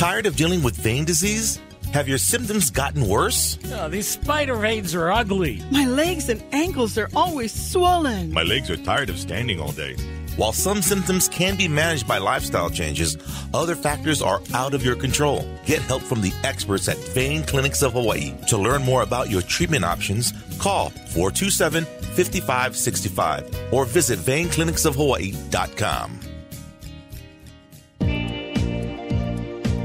Tired of dealing with vein disease? Have your symptoms gotten worse? Oh, these spider veins are ugly. My legs and ankles are always swollen. My legs are tired of standing all day. While some symptoms can be managed by lifestyle changes, other factors are out of your control. Get help from the experts at Vein Clinics of Hawaii. To learn more about your treatment options, call 427 5565 or visit veinclinicsofhawaii.com.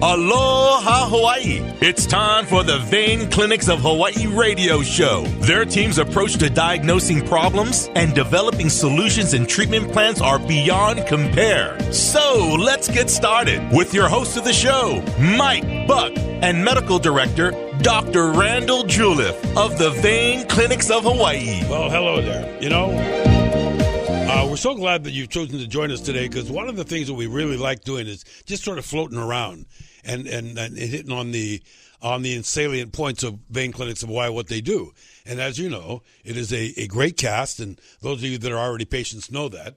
Aloha Hawaii! It's time for the Vein Clinics of Hawaii radio show. Their team's approach to diagnosing problems and developing solutions and treatment plans are beyond compare. So let's get started with your host of the show, Mike Buck, and medical director, Dr. Randall Juliff of the Vein Clinics of Hawaii. Well, hello there. You know, we're so glad that you've chosen to join us today because one of the things that we really like doing is just sort of floating around and, and, and hitting on the on the salient points of vein clinics of Hawaii what they do. And as you know, it is a, a great cast, and those of you that are already patients know that.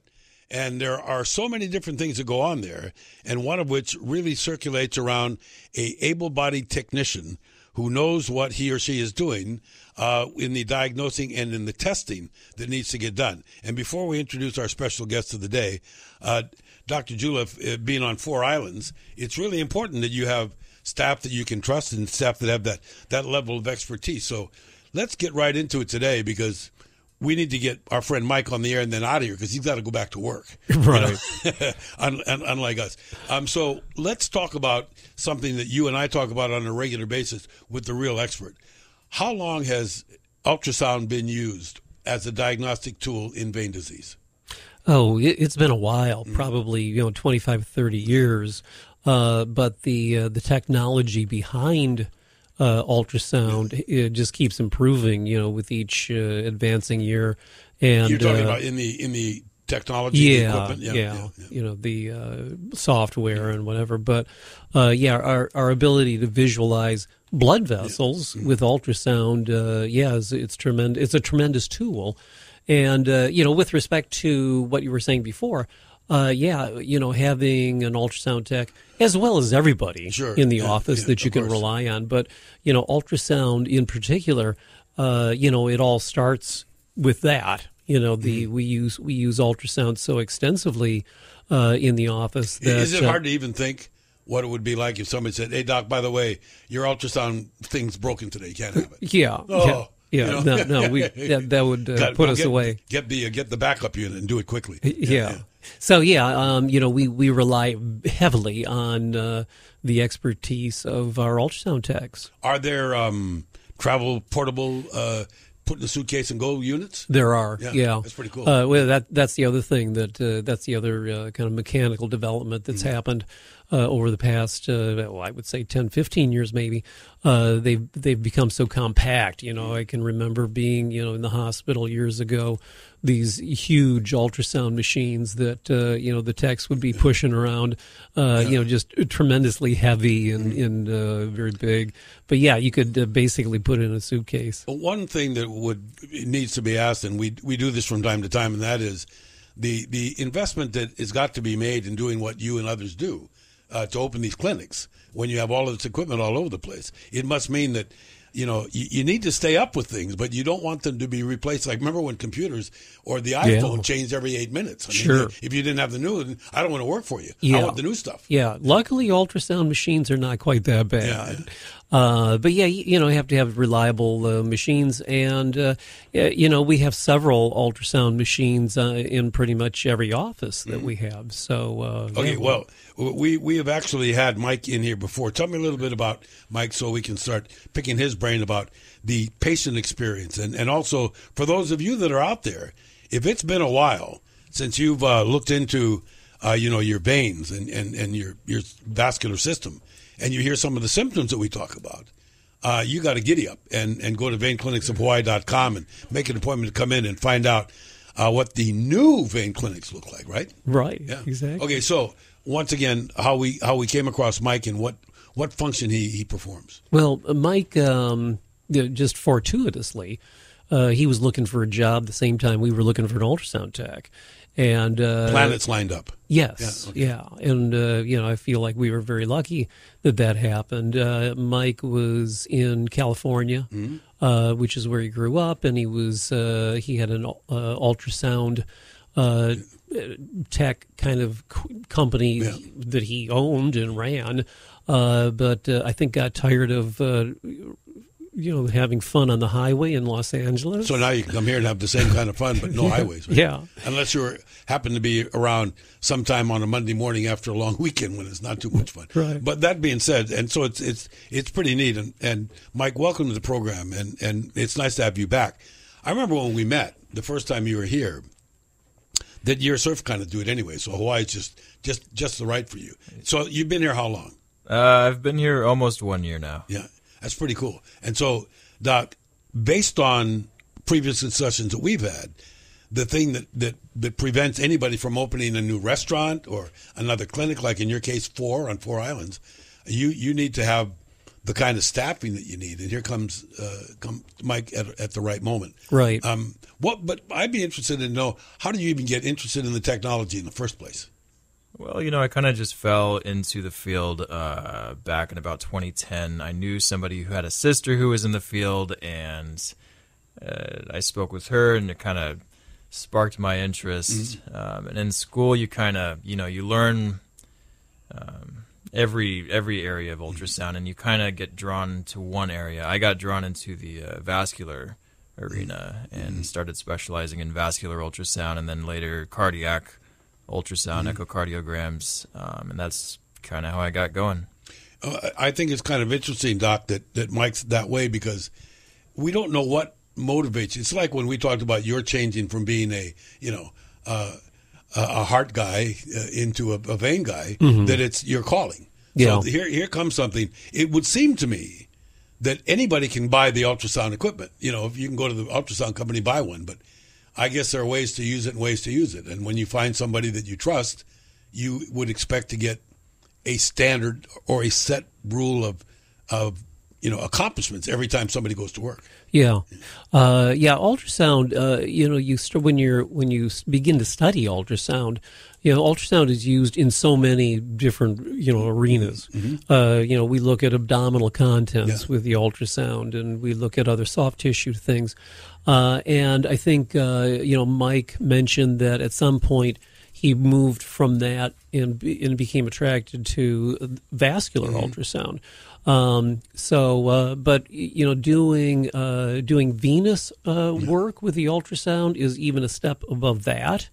And there are so many different things that go on there, and one of which really circulates around a able-bodied technician who knows what he or she is doing uh, in the diagnosing and in the testing that needs to get done. And before we introduce our special guest of the day, uh, Dr. Juliff, uh, being on four islands, it's really important that you have staff that you can trust and staff that have that, that level of expertise. So let's get right into it today because we need to get our friend Mike on the air and then out of here because he's got to go back to work. Right. You know? Unlike us. Um, so let's talk about something that you and I talk about on a regular basis with the real expert. How long has ultrasound been used as a diagnostic tool in vein disease? Oh, it, has been a while, probably you know 25, 30 years. Uh, but the uh, the technology behind uh, ultrasound it just keeps improving. You know, with each uh, advancing year. And you're talking uh, about in the in the technology, yeah, the equipment, yeah, yeah, yeah. you know the uh, software and whatever. But uh, yeah, our our ability to visualize blood vessels with ultrasound, uh, yeah, is, it's tremendous. It's a tremendous tool, and uh, you know, with respect to what you were saying before. Uh, yeah, you know, having an ultrasound tech as well as everybody Sure, in the yeah, office yeah, that you of can course. rely on, but you know, ultrasound in particular, uh, you know, it all starts with that. You know, the Mm-hmm. we use we use ultrasound so extensively uh, in the office that Is it uh, hard to even think what it would be like if somebody said, "Hey, doc, by the way, your ultrasound thing's broken today. You can't have it." yeah, Oh, yeah, you know? No, no, we that, that would uh, Got- put us get, away. Get the uh, get the backup unit and do it quickly. Yeah. So yeah, um, you know, we we rely heavily on uh, the expertise of our ultrasound techs. Are there um, travel portable uh, put in a suitcase and go units? There are, Yeah, yeah, that's pretty cool. Uh, well, that that's the other thing that uh, that's the other uh, kind of mechanical development that's Mm-hmm. happened uh, over the past, uh, well, I would say 10, 15 years, maybe. Uh, they've they've become so compact. You know, I can remember being, you know, in the hospital years ago, these huge ultrasound machines that uh, you know the techs would be pushing around, uh, you know, just tremendously heavy and, Mm-hmm. and uh, very big. But yeah, you could uh, basically put it in a suitcase. But one thing that would needs to be asked, and we we do this from time to time, and that is the the investment that has got to be made in doing what you and others do uh, to open these clinics. When you have all of this equipment all over the place, it must mean that you know you, you need to stay up with things, but you don't want them to be replaced. Like remember when computers or the iPhone changed every eight minutes? I Sure. Mean, if you didn't have the new, one, I don't want to work for you. I Yeah. want the new stuff. Yeah, luckily ultrasound machines are not quite that bad. Uh, but yeah, you, you know, you have to have reliable uh, machines, and uh, you know, we have several ultrasound machines uh, in pretty much every office that we have. So uh, Okay, yeah, well, we we have actually had Mike in here before. Tell me a little bit about Mike, so we can start picking his brain about the patient experience, and and also for those of you that are out there, if it's been a while since you've uh, looked into, uh, you know, your veins and, and, and your your vascular system, and you hear some of the symptoms that we talk about. Uh, you got to giddy up and, and go to veinclinicsofhawaii.com and make an appointment to come in and find out uh, what the new vein clinics look like, right? right, Yeah. exactly. Okay, so once again, how we how we came across Mike and what what function he he performs. Well, uh, Mike, um, just fortuitously, uh, he was looking for a job the same time we were looking for an ultrasound tech. And uh, Planets lined up. Yes, Yeah, yeah, and uh, you know, I feel like we were very lucky that that happened. Uh, Mike was in California, Mm-hmm. uh, which is where he grew up, and he was uh, he had an uh, ultrasound uh, tech kind of company Yeah. that he owned and ran, uh, but uh, I think got tired of. You know, having fun on the highway in Los Angeles. So now you can come here and have the same kind of fun, but no highways. right? yeah, Unless you happen to be around sometime on a Monday morning after a long weekend when it's not too much fun. Right. But that being said, and so it's it's it's pretty neat. And, and Mike, welcome to the program, and and it's nice to have you back. I remember when we met the first time you were here. That you're a surf kind of do it anyway, so Hawaii's just just just the right for you. So you've been here how long? Uh, I've been here almost one year now. Yeah, that's pretty cool. And so, Doc, based on previous discussions that we've had, the thing that, that, that prevents anybody from opening a new restaurant or another clinic, like in your case, four on four islands, you you need to have the kind of staffing that you need. And here comes uh, come Mike at, at the right moment. right. Um, what? But I'd be interested to know how do you even get interested in the technology in the first place? Well, you know, I kind of just fell into the field uh, back in about 2010. I knew somebody who had a sister who was in the field, and uh, I spoke with her, and it kind of sparked my interest. Um, and in school, you kind of, you know, you learn um, every every area of ultrasound, and you kind of get drawn to one area. I got drawn into the uh, vascular arena and started specializing in vascular ultrasound, and then later cardiac ultrasound, echocardiograms, um, and that's kind of how I got going. Uh, I think it's kind of interesting, Doc, that, that Mike's that way because we don't know what motivates you. It's like when we talked about you're changing from being a, you know, uh, a a heart guy uh, into a, a vein guy, that it's your calling. Yeah. So here, here comes something. It would seem to me that anybody can buy the ultrasound equipment. You know, if you can go to the ultrasound company buy one, but I guess there are ways to use it and ways to use it. And when you find somebody that you trust, you would expect to get a standard or a set rule of of you know accomplishments every time somebody goes to work. Yeah, uh, yeah. Ultrasound. Uh, you know, you start when you're when you begin to study ultrasound. You know, ultrasound is used in so many different you know arenas. Uh, you know, we look at abdominal contents Yeah. with the ultrasound, and we look at other soft tissue things. Uh, and I think uh, you know Mike mentioned that at some point he moved from that and, be- and became attracted to vascular ultrasound. Um, so, uh, but you know, doing uh, doing venous uh, work with the ultrasound is even a step above that.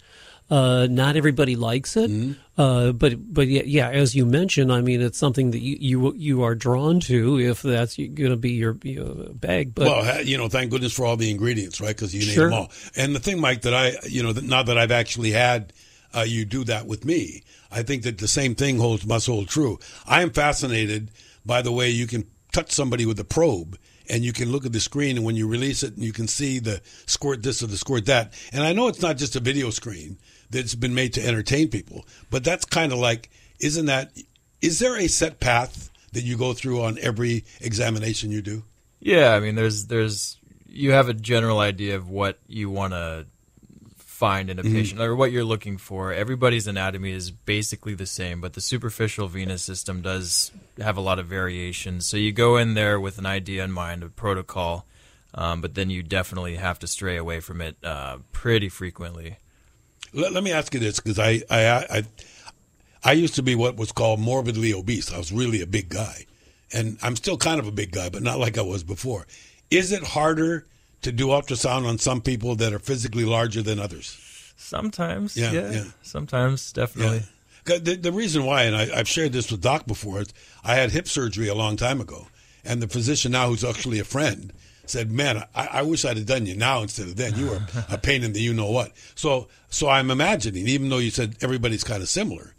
Uh, not everybody likes it, uh, but but yeah, yeah, as you mentioned, I mean, it's something that you you, you are drawn to if that's going to be your you know, bag. But well, you know, thank goodness for all the ingredients, right? Because you need Sure. them all. And the thing, Mike, that I, you know, now that I've actually had uh, you do that with me, I think that the same thing holds must hold true. I am fascinated by the way you can touch somebody with a probe. And you can look at the screen, and when you release it, you can see the squirt this or the squirt that. And I know it's not just a video screen that's been made to entertain people, but that's kind of like, isn't that? Is there a set path that you go through on every examination you do? Yeah, I mean, there's there's you have a general idea of what you want to find in a patient or what you're looking for. Everybody's anatomy is basically the same, but the superficial venous system does have a lot of variations. So you go in there with an idea in mind, a protocol, um, but then you definitely have to stray away from it uh, pretty frequently. Let, let me ask you this, because I, I, I, I used to be what was called morbidly obese. I was really a big guy, and I'm still kind of a big guy, but not like I was before. Is it harder to do ultrasound on some people that are physically larger than others? Sometimes, Yeah, yeah, yeah. sometimes definitely. 'Cause The, the reason why, and I, I've shared this with Doc before, is I had hip surgery a long time ago, and the physician now, who's actually a friend, said, "Man, I, I wish I'd have done you now instead of then. You were a pain in the you know what." So, so I'm imagining, even though you said everybody's kind of similar,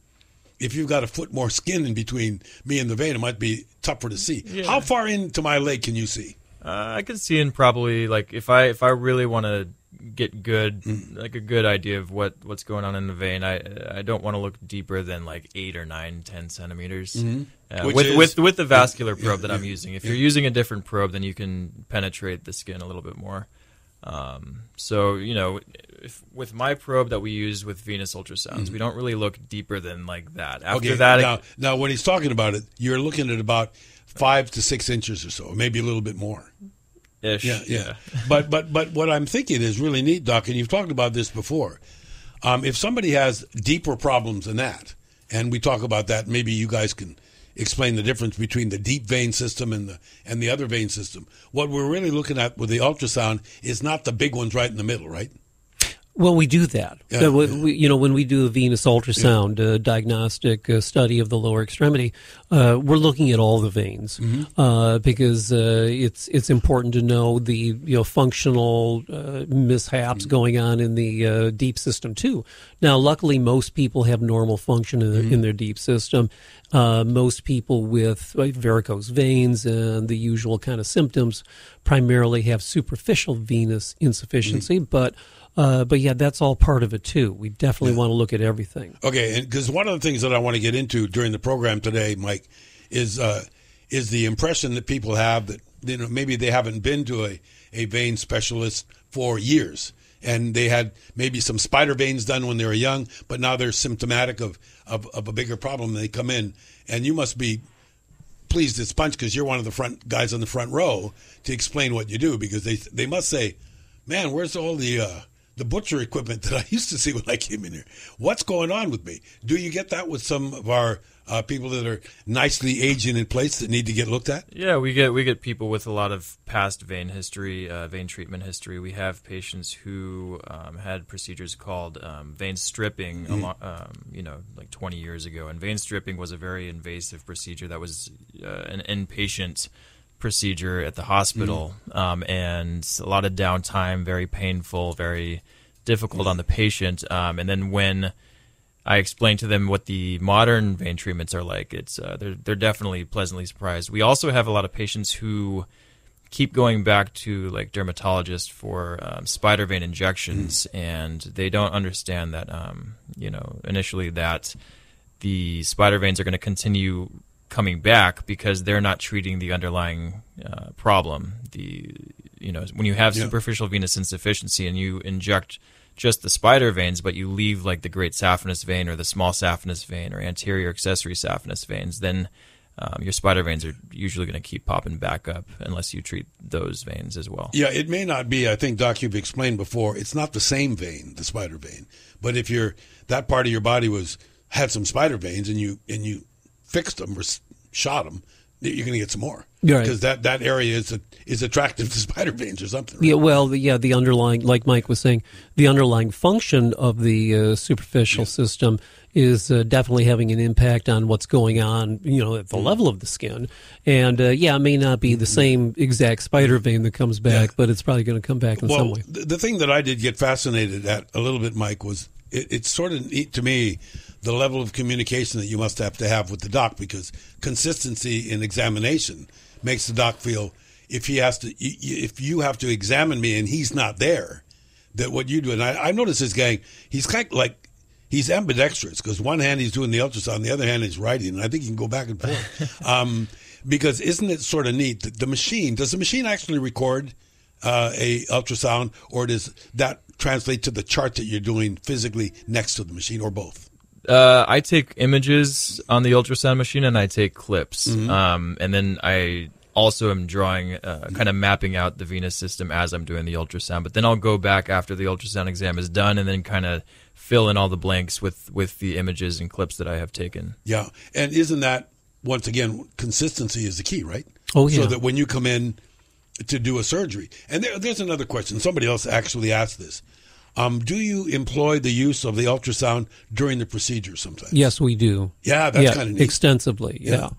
if you've got a foot more skin in between me and the vein, it might be tougher to see. Yeah. How far into my leg can you see? Uh, I could see in probably like if I if I really want to get good Mm. like a good idea of what what's going on in the vein, I I don't want to look deeper than like eight or nine, ten centimeters. Uh, Mm-hmm. Which with is- with with the vascular probe that I'm using. If you're using a different probe, then you can penetrate the skin a little bit more. Um, so you know, if, with my probe that we use with venous ultrasounds, we don't really look deeper than like that. After Mm-hmm. okay, that, now, now when he's talking about it, you're looking at about five to six inches or so, maybe a little bit more. ish, Yeah, yeah. but but but what I'm thinking is really neat, Doc, and you've talked about this before. Um, if somebody has deeper problems than that, and we talk about that, maybe you guys can explain the difference between the deep vein system and the and the other vein system. What we're really looking at with the ultrasound is not the big ones right in the middle, right? Well, we do that. Yeah, Uh, we, yeah. we- you know, when we do a venous ultrasound uh, diagnostic uh, study of the lower extremity, uh, we're looking at all the veins Mm-hmm. uh, because uh, it's it's important to know the you know functional uh, mishaps Mm-hmm. going on in the uh, deep system too. Now, luckily, most people have normal function in, their Mm-hmm. in their deep system. Uh, most people with varicose veins and the usual kind of symptoms primarily have superficial venous insufficiency, but uh, but yeah, that's all part of it too. We definitely want to look at everything. Okay, because one of the things that I want to get into during the program today, Mike, is uh, is the impression that people have that you know maybe they haven't been to a, a vein specialist for years, and they had maybe some spider veins done when they were young, but now they're symptomatic of of, of a bigger problem. And they come in, and you must be pleased as punch because you're one of the front guys on the front row to explain what you do because they they must say, man, where's all the uh, the butcher equipment that I used to see when I came in here? What's going on with me? Do you get that with some of our uh, people that are nicely aging in place that need to get looked at? Yeah, we get we get people with a lot of past vein history, uh, vein treatment history. We have patients who um, had procedures called um, vein stripping, Mm-hmm. um, you know, like 20 years ago. And vein stripping was a very invasive procedure that was uh, an inpatient procedure at the hospital, Mm-hmm. um, and a lot of downtime, very painful, very difficult on the patient. Um, and then when I explained to them what the modern vein treatments are like. It's uh, they're they're definitely pleasantly surprised. We also have a lot of patients who keep going back to like dermatologists for um, spider vein injections, and they don't understand that um, you know initially that the spider veins are going to continue coming back because they're not treating the underlying uh, problem. The you know when you have Yeah. superficial venous insufficiency and you inject just the spider veins, but you leave like the great saphenous vein or the small saphenous vein or anterior accessory saphenous veins, then um, your spider veins are usually going to keep popping back up unless you treat those veins as well. Yeah, it may not be. I think Doc, you've explained before. It's not the same vein, the spider vein. But if you're that part of your body was had some spider veins and you and you fixed them or shot them, you're going to get some more Right. because that that area is a, is attractive to spider veins or something. right? Yeah, well, the, yeah, the underlying, like Mike was saying, the underlying function of the uh, superficial system is uh, definitely having an impact on what's going on, you know, at the level of the skin. And uh, yeah, it may not be the same exact spider vein that comes back, Yeah. but it's probably going to come back in some way. the, the thing that I did get fascinated at a little bit, Mike, was it, it's sort of neat to me the level of communication that you must have to have with the doc because consistency in examination makes the doc feel if he has to, if you have to examine me and he's not there, that what you do. And I, I noticed this guy, he's kind of like, he's ambidextrous because one hand he's doing the ultrasound, the other hand he's writing, and I think he can go back and forth. um, because isn't it sort of neat that the machine does the machine actually record uh, a ultrasound, or does that translate to the chart that you're doing physically next to the machine, or both? Uh, I take images on the ultrasound machine and I take clips. Um, and then I also am drawing, uh, kind of mapping out the venous system as I'm doing the ultrasound. But then I'll go back after the ultrasound exam is done and then kind of fill in all the blanks with, with the images and clips that I have taken. Yeah, and isn't that once again consistency is the key, right? Oh, yeah. So that when you come in to do a surgery, and there, there's another question. Somebody else actually asked this. Um, do you employ the use of the ultrasound during the procedure sometimes? Yes, we do. Yeah, that's yeah, kind of neat. extensively. Yeah,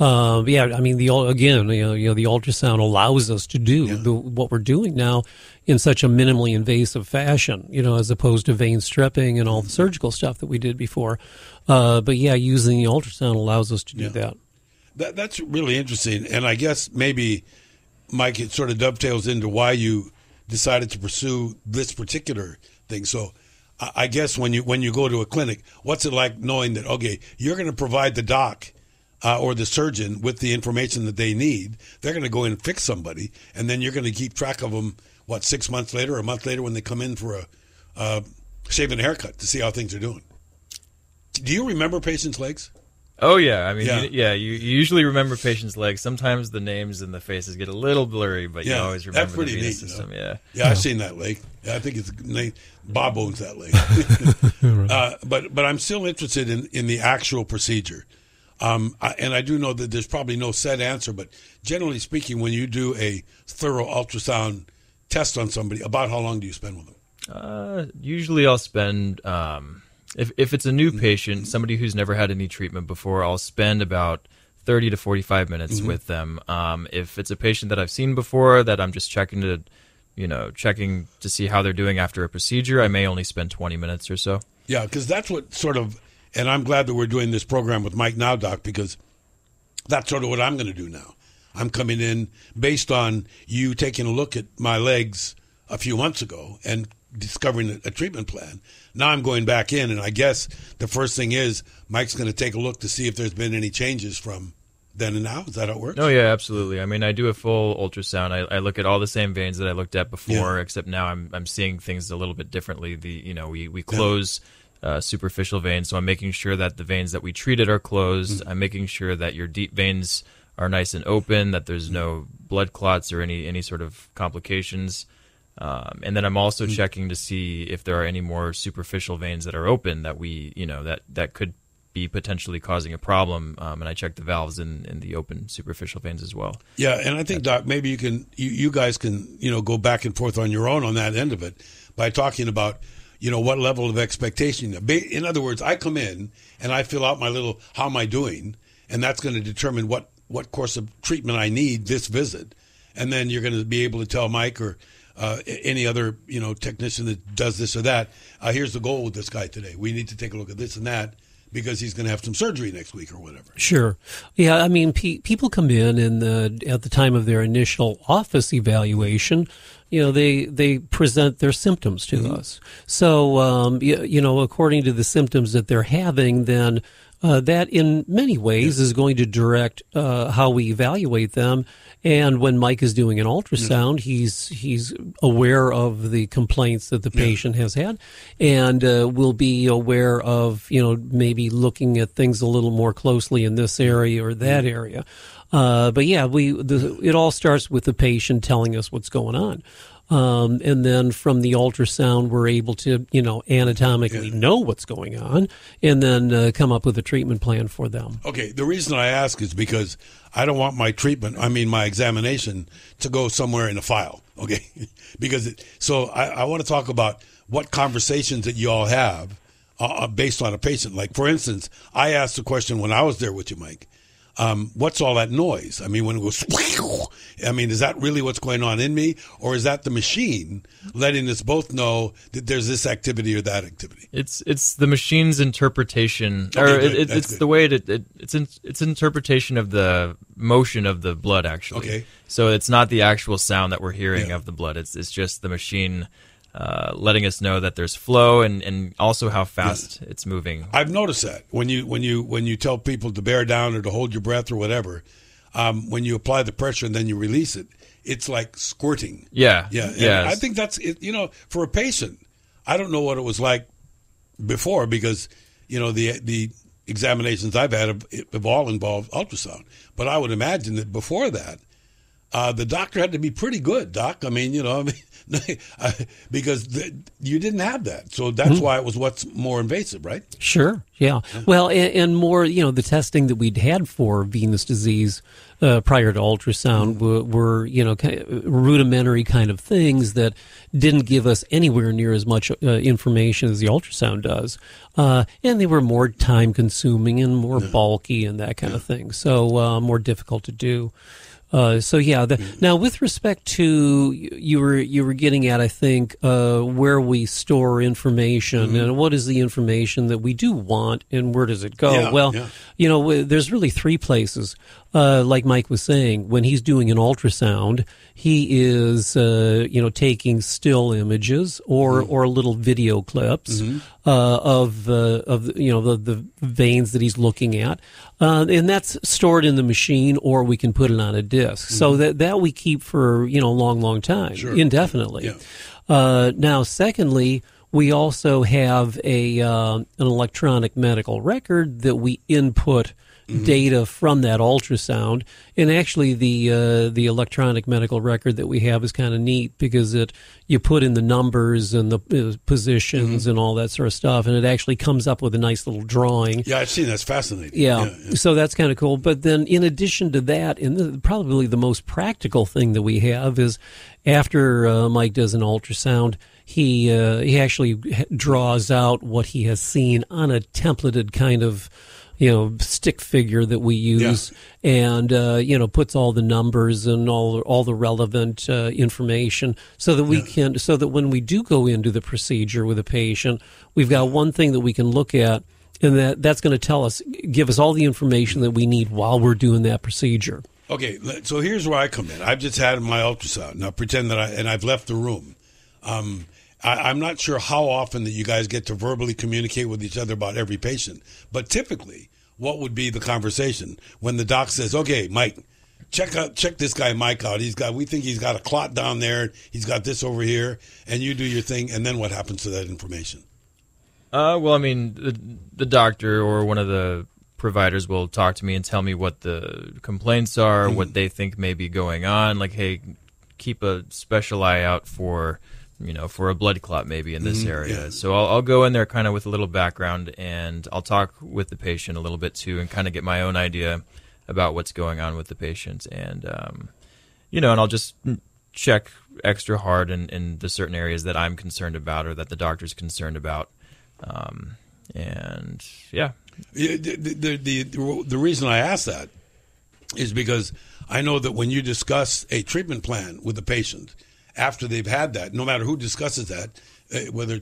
yeah. Um, yeah. I mean, the again, you know, you know, the ultrasound allows us to do the, what we're doing now in such a minimally invasive fashion. You know, as opposed to vein stripping and all the surgical stuff that we did before. Uh, but yeah, using the ultrasound allows us to do Yeah. that. That, that's really interesting, and I guess maybe, Mike, it sort of dovetails into why you decided to pursue this particular thing. So, I guess when you when you go to a clinic, what's it like knowing that okay, you're going to provide the doc uh, or the surgeon with the information that they need? They're going to go in and fix somebody, and then you're going to keep track of them what six months later or a month later when they come in for a uh, shave and haircut to see how things are doing. Do you remember patients' legs? Oh yeah, I mean, Yeah. yeah, yeah you, you usually remember patients' legs. Sometimes the names and the faces get a little blurry, but you Yeah, always that's remember the pretty venous neat, you system. know. Yeah. Yeah, I've seen that leg. Yeah, I think it's na- Bob owns that leg. uh, but but I'm still interested in, in the actual procedure. Um, I, and I do know that there's probably no set answer, but generally speaking, when you do a thorough ultrasound test on somebody, about how long do you spend with them? Uh, usually I'll spend um, if if it's a new Mm-hmm. patient, somebody who's never had any treatment before, I'll spend about thirty to forty five minutes Mm-hmm. with them. Um, if it's a patient that I've seen before that I'm just checking to, you know, checking to see how they're doing after a procedure, I may only spend twenty minutes or so. Yeah, because that's what sort of, and I'm glad that we're doing this program with Mike now, Doc, because that's sort of what I'm going to do now. I'm coming in based on you taking a look at my legs a few months ago and discovering a, treatment plan. Now I'm going back in, and I guess the first thing is Mike's going to take a look to see if there's been any changes from then and now. Is that how it works? Oh yeah, absolutely. I mean, I do a full ultrasound. I, I look at all the same veins that I looked at before, Yeah. except now I'm I'm seeing things a little bit differently. The you know we we close uh, superficial veins, so I'm making sure that the veins that we treated are closed. Mm-hmm. I'm making sure that your deep veins are nice and open, that there's no blood clots or any any sort of complications. Um, and then I'm also Mm-hmm. checking to see if there are any more superficial veins that are open that we, you know, that, that could be potentially causing a problem. Um, and I check the valves in, in the open superficial veins as well. Yeah, and I think Doc, maybe you can, you, you guys can, you know, go back and forth on your own on that end of it by talking about, you know, what level of expectation. In other words, I come in and I fill out my little "How am I doing," and that's going to determine what what course of treatment I need this visit, and then you're going to be able to tell Mike or uh, any other you know technician that does this or that. Uh, here's the goal with this guy today. We need to take a look at this and that because he's going to have some surgery next week or whatever. Sure. Yeah, I mean, pe- people come in and at the time of their initial office evaluation, you know, they, they present their symptoms to us. So, um, you, you know, according to the symptoms that they're having, then uh, that in many ways is going to direct uh, how we evaluate them. And when Mike is doing an ultrasound, he's he's aware of the complaints that the patient has had, and uh, will be aware of you know maybe looking at things a little more closely in this area or that area. Uh, but yeah, we the, it all starts with the patient telling us what's going on. Um, and then from the ultrasound, we're able to, you know, anatomically know what's going on, and then uh, come up with a treatment plan for them. Okay, the reason I ask is because I don't want my treatment, I mean my examination, to go somewhere in a file. Okay, because it, so I, I want to talk about what conversations that you all have uh, uh, based on a patient. Like for instance, I asked the question when I was there with you, Mike. Um, what's all that noise? I mean, when it goes, I mean, is that really what's going on in me, or is that the machine letting us both know that there's this activity or that activity? It's it's the machine's interpretation, Okay, or it, it, it's good. the way it, it it's in, it's interpretation of the motion of the blood. Actually, Okay. So it's not the actual sound that we're hearing Yeah. of the blood. It's it's just the machine uh, letting us know that there's flow and and also how fast it's moving. I've noticed that when you when you when you tell people to bear down or to hold your breath or whatever, um, when you apply the pressure and then you release it, it's like squirting. Yeah, Yeah, yeah. I think that's it. You know, for a patient, I don't know what it was like before because you know the the examinations I've had have, have all involved ultrasound, but I would imagine that before that, uh, the doctor had to be pretty good, doc. I mean, you know, I mean, because the, you didn't have that, so that's why it was what's more invasive, right? Sure. Yeah. Well, and, and more, you know, the testing that we'd had for venous disease uh, prior to ultrasound were, were, you know, kind of rudimentary kind of things that didn't give us anywhere near as much uh, information as the ultrasound does. Uh, and they were more time consuming and more bulky and that kind of thing. So, uh, more difficult to do. Uh, so yeah. The, now, with respect to you were you were getting at, I think, uh, where we store information and what is the information that we do want and where does it go? Yeah, well, yeah. you know, there's really three places. Uh, like Mike was saying, when he's doing an ultrasound, he is, uh, you know, taking still images or or little video clips uh, of uh, of you know the the veins that he's looking at. Uh, and that's stored in the machine, or we can put it on a disk. So that that we keep for you know a long, long time, Sure. indefinitely. Yeah. Uh, now, secondly, we also have a uh, an electronic medical record that we input data from that ultrasound. And actually, the uh, the electronic medical record that we have is kind of neat because it you put in the numbers and the uh, positions and all that sort of stuff, and it actually comes up with a nice little drawing. Yeah, I've seen that's fascinating. Yeah. So that's kind of cool. But then, in addition to that, and the, probably the most practical thing that we have is after uh, Mike does an ultrasound, he uh, he actually draws out what he has seen on a templated kind of you know stick figure that we use and uh, you know puts all the numbers and all all the relevant uh, information so that we can so that when we do go into the procedure with a patient we've got one thing that we can look at and that that's going to tell us give us all the information that we need while we're doing that procedure Okay, so here's where I come in. I've just had my ultrasound. Now pretend that I and I've left the room. Um, I, I'm not sure how often that you guys get to verbally communicate with each other about every patient, but typically, what would be the conversation when the doc says, "Okay, Mike, check out check this guy Mike out. He's got we think he's got a clot down there. He's got this over here, and you do your thing, and then what happens to that information?" Uh, well, I mean, the, the doctor or one of the providers will talk to me and tell me what the complaints are, what they think may be going on. Like, hey, keep a special eye out for, you know, for a blood clot maybe in this area. yeah. So I'll, I'll go in there kind of with a little background and I'll talk with the patient a little bit too and kind of get my own idea about what's going on with the patient. And, um, you know, and I'll just check extra hard in, in the certain areas that I'm concerned about or that the doctor's concerned about. Um, and yeah, The, the, the, the, the reason I ask that is because I know that when you discuss a treatment plan with the patient after they've had that, no matter who discusses that, uh, whether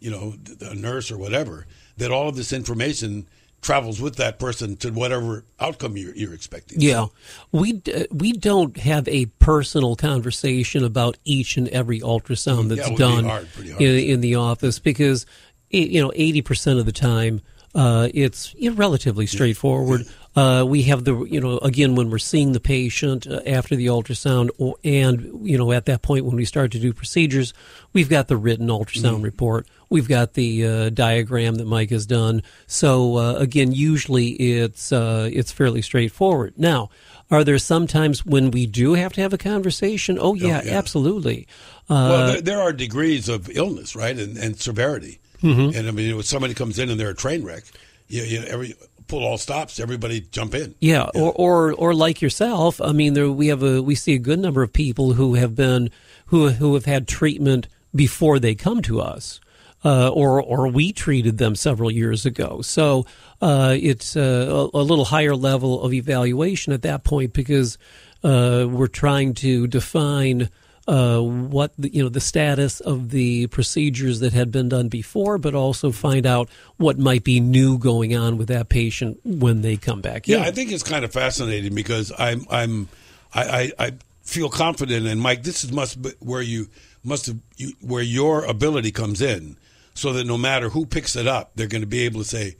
you know a nurse or whatever, that all of this information travels with that person to whatever outcome you're, you're expecting. Yeah, we d- we don't have a personal conversation about each and every ultrasound Yeah, that's be done hard, hard. in, in the office because you know eighty percent of the time uh, it's you know, relatively straightforward. Uh, we have the you know again when we're seeing the patient uh, after the ultrasound or, and you know at that point when we start to do procedures, we've got the written ultrasound Mm-hmm. report. We've got the uh, diagram that Mike has done. So uh, again, usually it's uh, it's fairly straightforward. Now, are there some times when we do have to have a conversation? Oh yeah, yeah. absolutely. Well, Uh, there, there are degrees of illness, right, and, and severity. Mm-hmm. And I mean, when somebody comes in and they're a train wreck, you, you every pull all stops, everybody jump in. Yeah, or, or or like yourself. I mean, there we have a we see a good number of people who have been who who have had treatment before they come to us, uh, or or we treated them several years ago. So uh, it's uh, a, a little higher level of evaluation at that point because uh, we're trying to define. Uh, what the, you know the status of the procedures that had been done before, but also find out what might be new going on with that patient when they come back in. Yeah, I think it's kind of fascinating because I'm I'm I, I, I feel confident and Mike, this is must be where you must have you, where your ability comes in, so that no matter who picks it up, they're going to be able to say,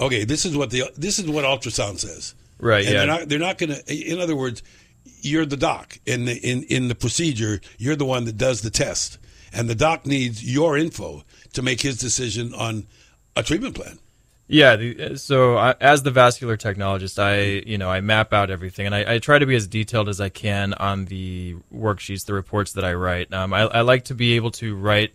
okay, this is what the this is what ultrasound says. Right, And yeah. They're not they're not going to. In other words, you're the doc in the in in the procedure. You're the one that does the test, and the doc needs your info to make his decision on a treatment plan. Yeah, the, so I, as the vascular technologist, I you know I map out everything, and I, I try to be as detailed as I can on the worksheets, the reports that I write. Um, I, I like to be able to write,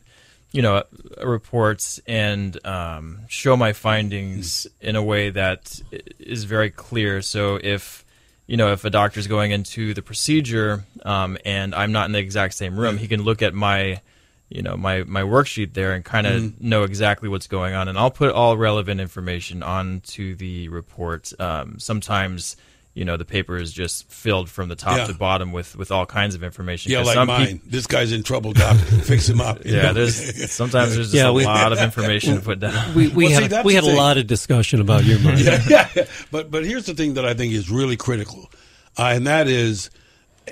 you know, reports and um, show my findings in a way that is very clear. So if you know if a doctor's going into the procedure um, and I'm not in the exact same room, he can look at my you know my my worksheet there and kind of know exactly what's going on. And i'll put all relevant information onto the report. Um, sometimes you know the paper is just filled from the top Yeah. to bottom with with all kinds of information Yeah, like some mine. peop- this guy's in trouble, doc. Fix him up. yeah know? there's sometimes there's just Yeah, a we- lot of information to put down We, we Well, had, that's we had a lot of discussion about your mind. yeah, yeah. But but here's the thing that I think is really critical, uh, and that is,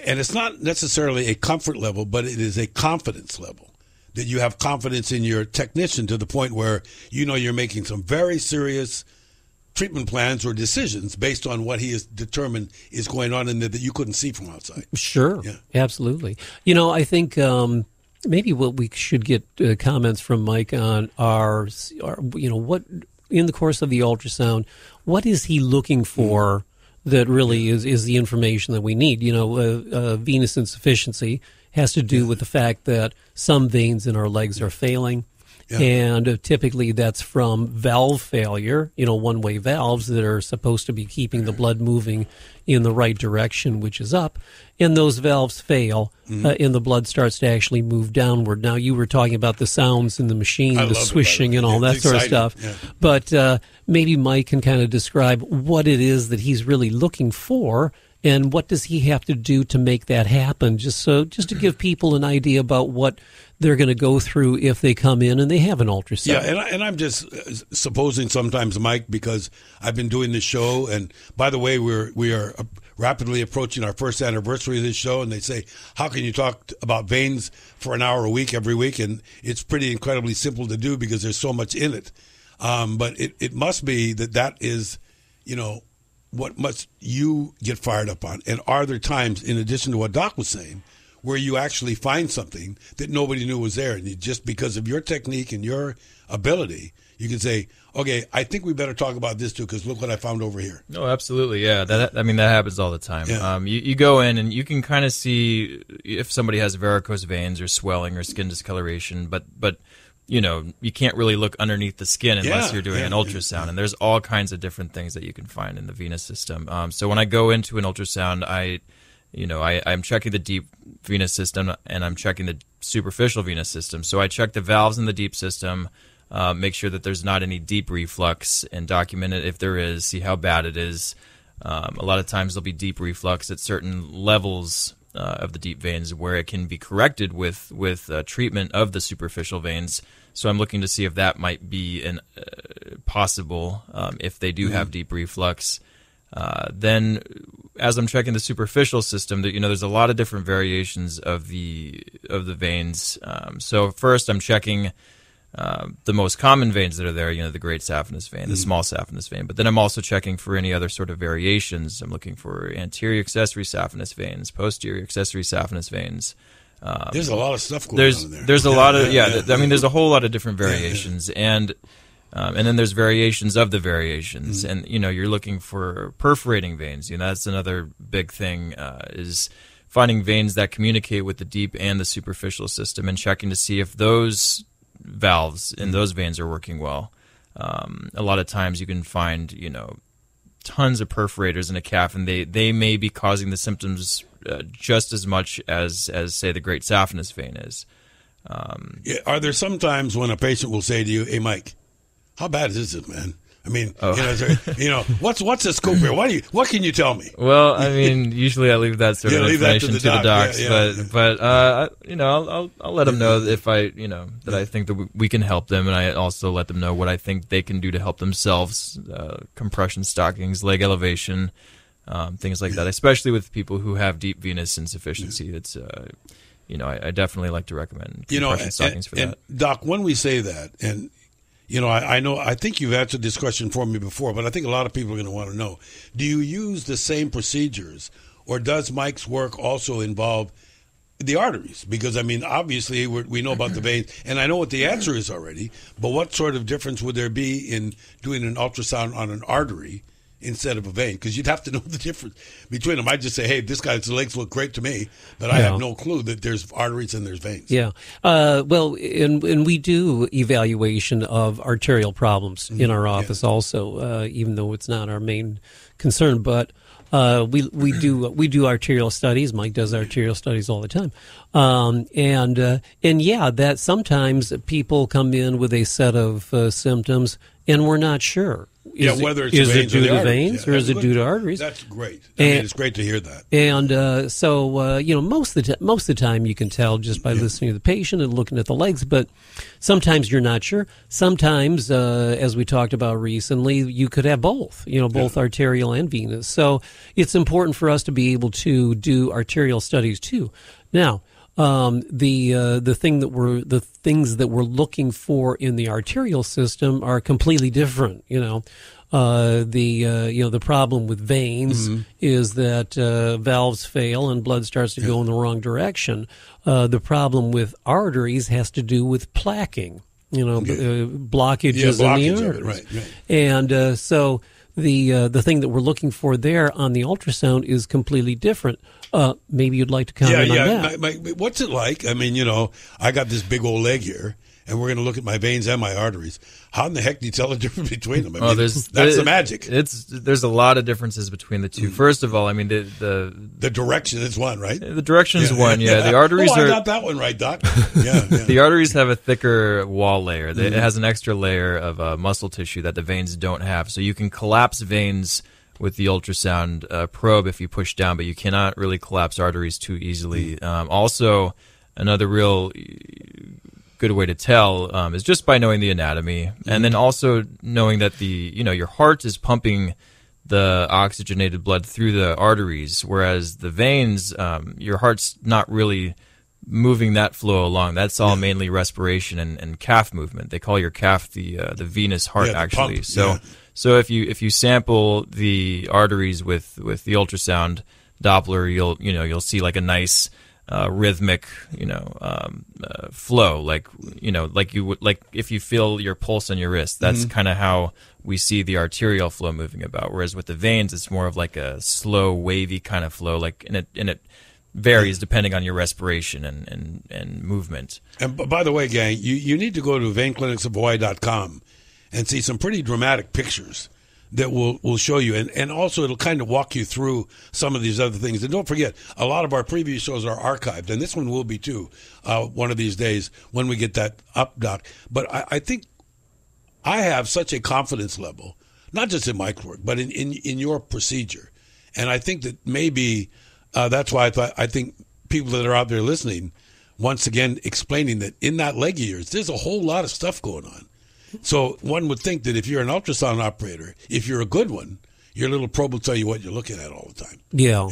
and it's not necessarily a comfort level, but it is a confidence level that you have confidence in your technician to the point where you know you're making some very serious treatment plans or decisions based on what he has determined is going on in there that you couldn't see from outside. Sure, Yeah. absolutely. You know, I think um, maybe what we should get uh, comments from Mike on are, are, you know, what in the course of the ultrasound, what is he looking for that really is is the information that we need? You know, uh, uh, venous insufficiency has to do with the fact that some veins in our legs are failing. And uh, typically that's from valve failure, you know, one way valves that are supposed to be keeping the blood moving in the right direction, which is up. And those valves fail, Mm-hmm. uh, and the blood starts to actually move downward. Now, you were talking about the sounds in the machine, I the love it, swishing and all Yeah, that it's sort of stuff. Yeah. But uh, maybe Mike can kind of describe what it is that he's really looking for. And what does he have to do to make that happen? Just so, just to give people an idea about what they're going to go through if they come in and they have an ultrasound. Yeah, and, I, and I'm just uh, supposing sometimes, Mike, because I've been doing this show, and by the way, we're we are rapidly approaching our first anniversary of this show, and they say, how can you talk about veins for an hour a week every week? And it's pretty incredibly simple to do because there's so much in it. Um, but it, it must be that that is, you know, what must you get fired up on? And are there times, in addition to what Doc was saying, where you actually find something that nobody knew was there, and you, just because of your technique and your ability, you can say, "Okay, I think we better talk about this too, because look what I found over here." No, absolutely, yeah. That I mean that happens all the time. Yeah. Um, you, you go in and you can kind of see if somebody has varicose veins or swelling or skin discoloration, but but you know you can't really look underneath the skin unless Yeah, you're doing yeah, an yeah, ultrasound. And there's all kinds of different things that you can find in the venous system. Um, so when I go into an ultrasound, I you know I, I'm checking the deep venous system and I'm checking the superficial venous system. So I check the valves in the deep system. Uh, make sure that there's not any deep reflux and document it if there is. See how bad it is. Um, a lot of times there'll be deep reflux at certain levels uh, of the deep veins where it can be corrected with with uh, treatment of the superficial veins. So I'm looking to see if that might be an uh, possible um, if they do have deep reflux. Uh, then, as I'm checking the superficial system, that you know, there's a lot of different variations of the of the veins. Um, so first, I'm checking uh, the most common veins that are there, you know, the great saphenous vein, the small saphenous vein. But then I'm also checking for any other sort of variations. I'm looking for anterior accessory saphenous veins, posterior accessory saphenous veins. There's a lot of stuff going There's on there. there's a Yeah, lot of yeah, yeah. th- I mean, there's a whole lot of different variations, and um, and then there's variations of the variations, Mm-hmm. and you know, you're looking for perforating veins. You know, that's another big thing uh, is finding veins that communicate with the deep and the superficial system, and checking to see if those valves Mm-hmm. in those veins are working well. Um, a lot of times, you can find you know tons of perforators in a calf, and they, they may be causing the symptoms uh, just as much as as say the great saphenous vein is. Yeah, Are there some times when a patient will say to you, "Hey, Mike, how bad is it, man?" I mean, Oh. you know, there- you know, what's what's the scoop here? What do you what can you tell me? Well, I mean, usually I leave that sort Yeah, of that to information the to the, docs, Yeah, yeah. but but uh, you know, I'll, I'll I'll let them know if I you know that I think that we- can help them, and I also let them know what I think they can do to help themselves: uh, compression stockings, leg elevation, um, things like that. Especially with people who have deep venous insufficiency, it's uh, you know, I, I definitely like to recommend you know, compression and, stockings for and that. Doc, when we say that, and you know, I, I know, I think you've answered this question for me before, but I think a lot of people are going to want to know: Do you use the same procedures, or does Mike's work also involve the arteries? Because I mean, obviously, we know about the veins, and I know what the answer is already. But what sort of difference would there be in doing an ultrasound on an artery? Instead of a vein, because you'd have to know the difference between them. I'd just say, "Hey, this guy's legs look great to me," but I Yeah. have no clue that there's arteries and there's veins. Yeah. Uh, well, and, and we do evaluation of arterial problems in our office also, uh, even though it's not our main concern. But uh, we we do we do arterial studies. Mike does arterial studies all the time, um, and uh, and yeah, that sometimes people come in with a set of uh, symptoms, and we're not sure. Yeah, Is it- whether it's is it due to veins Yeah, or is it due to arteries? That's great. I mean, And- it's great to hear that. And uh, so, uh, you know, most of the t- most of the time you can tell just by listening to the patient and looking at the legs. But sometimes you're not sure. Sometimes, uh, as we talked about recently, you could have both. You know, both arterial and venous. So it's important for us to be able to do arterial studies too. Now. Um, the uh, the thing that we're the things that we're looking for in the arterial system are completely different. You know, Uh, the uh, you know the problem with veins Mm-hmm. is that uh, valves fail and blood starts to go in the wrong direction. Uh, the problem with arteries has to do with plaquing. You know, b- uh, blockages Yeah, blockage in of the it, arteries, right, right. and uh, so the uh, the thing that we're looking for there on the ultrasound is completely different. Uh, maybe you'd like to Yeah, comment on yeah. that. My, my, what's it like? I mean, you know, I got this big old leg here, and we're going to look at my veins and my arteries. How in the heck do you tell the difference between them? I mean, Oh, there's that's the magic. Mm. It's there's a lot of differences between the two. First of all, I mean the the, the direction is one, right? the direction's one. Yeah, the arteries oh, I are got that one right, Doc. Yeah, yeah. the arteries have a thicker wall layer. Mm-hmm. It has an extra layer of uh, muscle tissue that the veins don't have. So you can collapse veins with the ultrasound uh, probe if you push down, but you cannot really collapse arteries too easily. Mm. Um, also, another real good way to tell um, is just by knowing the anatomy, and Mm-hmm. then also knowing that the you know your heart is pumping the oxygenated blood through the arteries, whereas the veins, um, your heart's not really moving that flow along. That's all mainly respiration and, and calf movement. They call your calf the uh, the venous heart Yeah, the actually. pump, so yeah. so if you if you sample the arteries with with the ultrasound Doppler, you'll you know you'll see like a nice uh, rhythmic you know um, uh, flow like you know like you would like if you feel your pulse on your wrist. That's Mm-hmm. kind of how we see the arterial flow moving about. Whereas with the veins, it's more of like a slow wavy kind of flow. Like and it and it varies depending on your respiration and and, and movement. And b- by the way, gang, you, you need to go to veinclinicsofhawaii.com and see some pretty dramatic pictures that will, will show you. And, and also, it'll kind of walk you through some of these other things. And don't forget, a lot of our previous shows are archived, and this one will be too uh, one of these days when we get that up, Doc. But I, I think I have such a confidence level, not just in my work, but in, in, in your procedure. And I think that maybe uh, that's why I thought I think people that are out there listening, once again explaining that in that leg of yours, there's a whole lot of stuff going on. So one would think that if you're an ultrasound operator, if you're a good one, your little probe will tell you what you're looking at all the time. Yeah.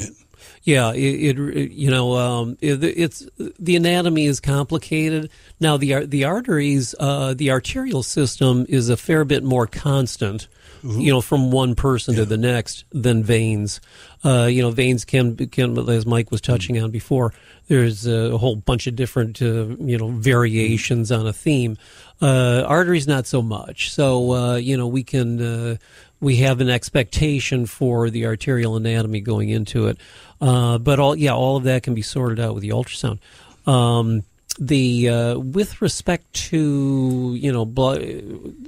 Yeah, it, it you know um, it, it's the anatomy is complicated. Now the the arteries, uh, the arterial system is a fair bit more constant, you know, from one person to the next than veins. Uh, you know, veins can can as Mike was touching on before. There's a whole bunch of different uh, you know variations on a theme. Uh, arteries not so much. So uh, you know we can uh, we have an expectation for the arterial anatomy going into it. Uh, but all yeah, all of that can be sorted out with the ultrasound. Um, the uh, with respect to you know